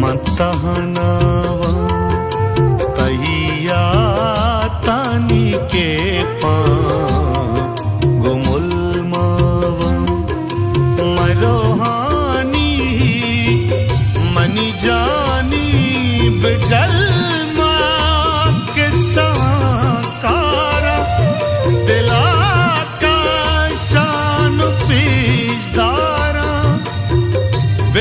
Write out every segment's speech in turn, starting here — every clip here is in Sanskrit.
मह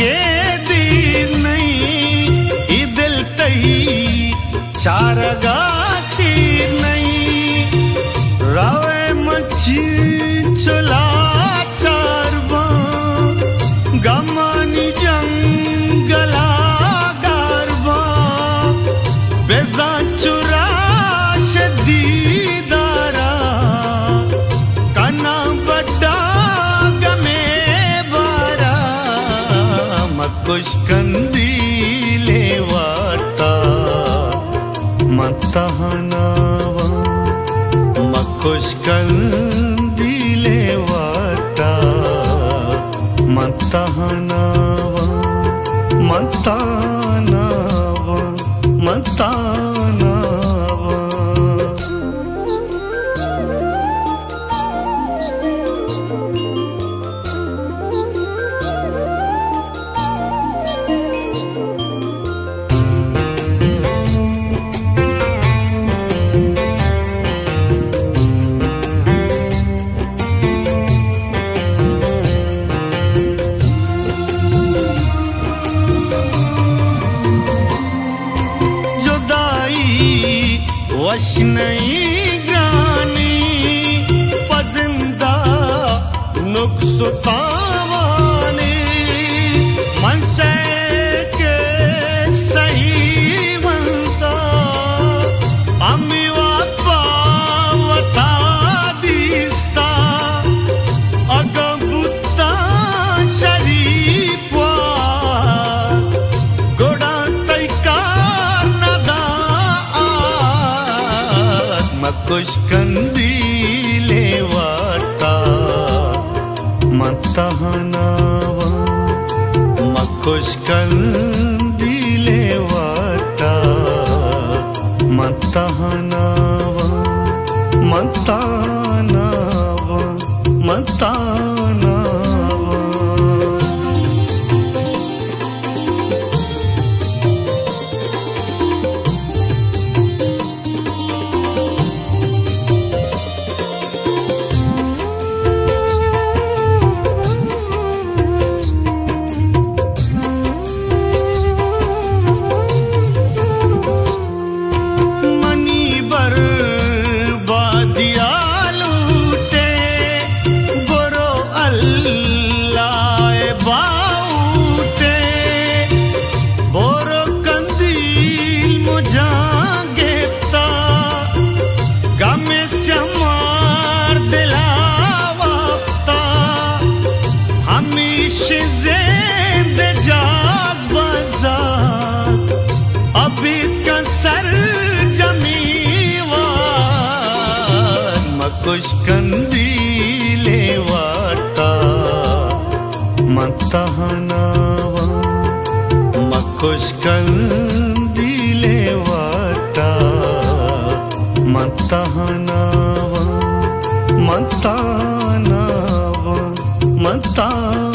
अतकगे दी नहीं ई दिल तई चारगासी नहीं। रावे मच्छी मकुश कंदीले वाटा मतहनावा मकुश कंदीले वाटा मतहनावा मतानावा नई ज्ञानी पजिंदा नुक्स कंदीले वाटा मतहनावा मकुश कंदीले वाटा मतहनावा मतानावा जमीवार मकुश कंदीले वाटा मतहनावा मकुश कंदीले वाटा मतहनावा मतानावा मतानावा